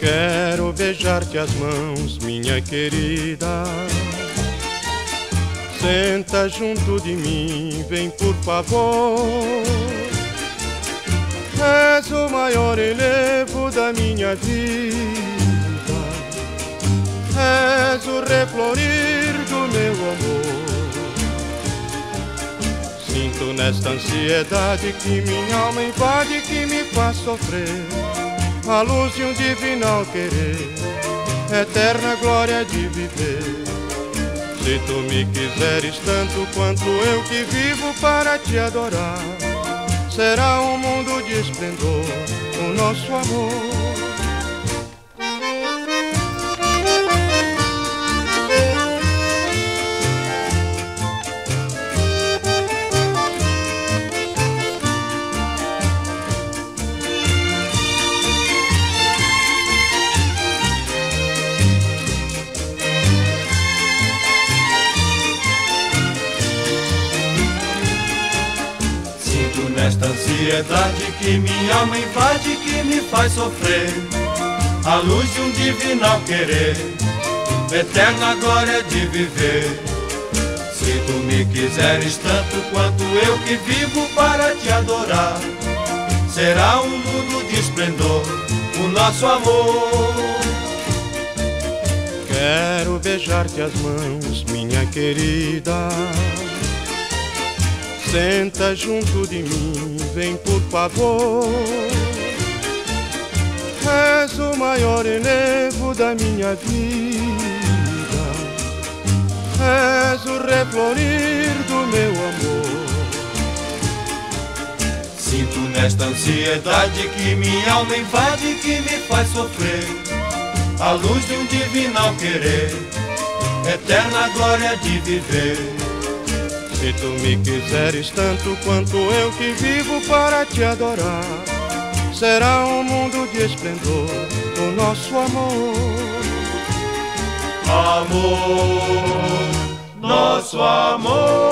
Quero beijar-te as mãos, minha querida. Senta junto de mim, vem por favor. És o maior elevo da minha vida. És o reflorir do meu amor. Sinto nesta ansiedade que minha alma invade, que me faz sofrer. A luz de um divinal querer, eterna glória de viver. Se tu me quiseres tanto quanto eu que vivo para te adorar, será um mundo de esplendor o nosso amor. Esta ansiedade que minha alma invade, que me faz sofrer. A luz de um divinal querer, eterna glória de viver. Se tu me quiseres tanto quanto eu que vivo para te adorar, será um mundo de esplendor o nosso amor. Quero beijar-te as mãos, minha querida Senta junto de mim, vem por favor. És o maior elevo da minha vida. És o reflorir do meu amor. Sinto nesta ansiedade que minha alma invade, que me faz sofrer. A luz de um divinal querer, eterna glória de viver. Se tu me quiseres tanto quanto eu que vivo para te adorar, será um mundo de esplendor o nosso amor. Amor, nosso amor.